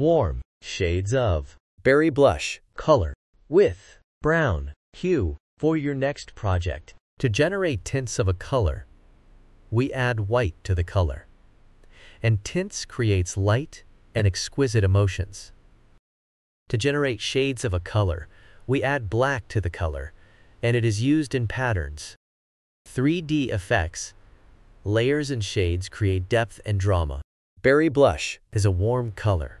warm shades of berry blush, color with brown hue for your next project. To generate tints of a color, we add white to the color. And tints creates light and exquisite emotions. To generate shades of a color, we add black to the color, and it is used in patterns. 3D effects, layers and shades create depth and drama. berry blush, Is a warm color,